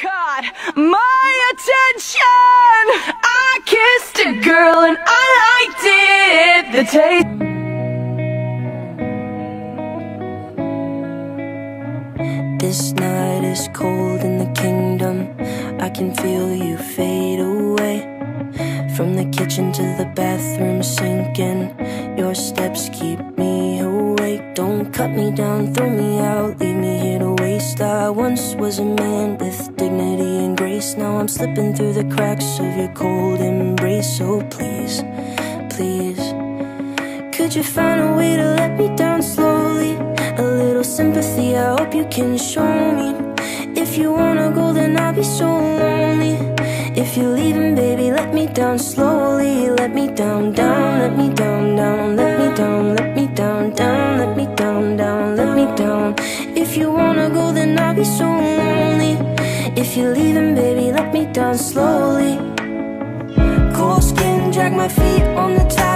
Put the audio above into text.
caught my attention. I kissed a girl and I liked it. The taste. This night is cold in the kingdom. I can feel you fade away. From the kitchen to the bathroom sinking. Your steps keep me awake. Don't cut me down, throw me out, leave me here. I once was a man with dignity and grace. Now I'm slipping through the cracks of your cold embrace. So please, please, could you find a way to let me down slowly? A little sympathy, I hope you can show me. If you wanna go, then I'll be so lonely. If you're leaving, baby, let me down slowly. Let me down, down, let me down, down, let me down, wanna go, then I'll be so lonely. If you're leaving, baby, let me down slowly. Cold skin, drag my feet on the tile